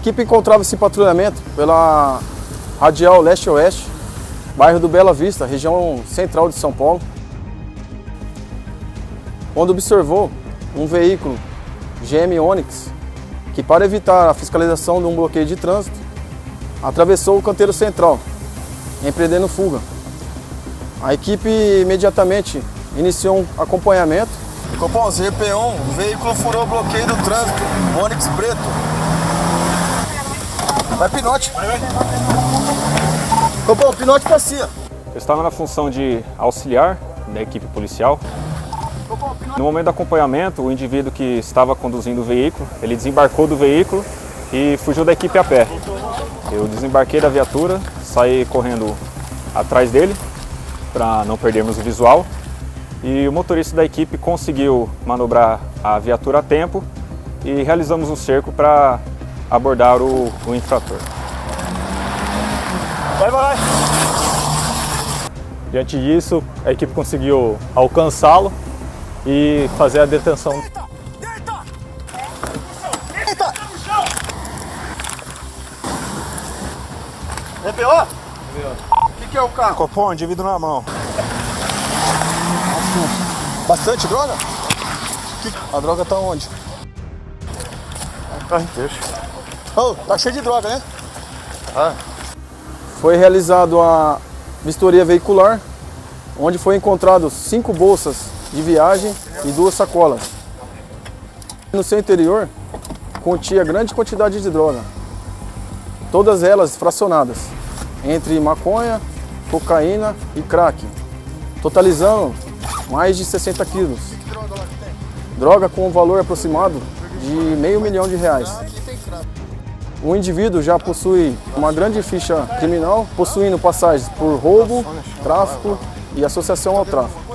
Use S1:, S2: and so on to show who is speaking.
S1: equipe encontrava-se em patrulhamento pela Radial Leste-Oeste, bairro do Bela Vista, região central de São Paulo, quando observou um veículo GM Onix que, para evitar a fiscalização de um bloqueio de trânsito, atravessou o canteiro central, empreendendo fuga. A equipe imediatamente iniciou um acompanhamento.
S2: Copom, GP1, o veículo furou o bloqueio do trânsito, Onix preto. Vai pinote. Copom, pinote pra si.
S3: Eu estava na função de auxiliar da equipe policial. No momento do acompanhamento, o indivíduo que estava conduzindo o veículo, ele desembarcou do veículo e fugiu da equipe a pé. Eu desembarquei da viatura, saí correndo atrás dele para não perdermos o visual e o motorista da equipe conseguiu manobrar a viatura a tempo e realizamos um cerco para abordar o, o infrator.
S2: Vai, vai.
S4: Diante disso, a equipe conseguiu alcançá-lo e fazer a detenção.
S2: Eita! Eita! DPO? O que, que é o carro?
S5: Copom, indivíduo na mão.
S2: Bastante droga? A droga tá onde?
S5: Carro inteiro.
S2: Oh, tá cheio de droga, né?
S1: Foi realizada a vistoria veicular, onde foi encontrado cinco bolsas de viagem e duas sacolas. No seu interior, continha grande quantidade de droga, todas elas fracionadas, entre maconha, cocaína e crack, totalizando mais de 60 quilos. Droga com um valor aproximado de meio milhão de reais. O indivíduo já possui uma grande ficha criminal, possuindo passagens por roubo, tráfico e associação ao tráfico.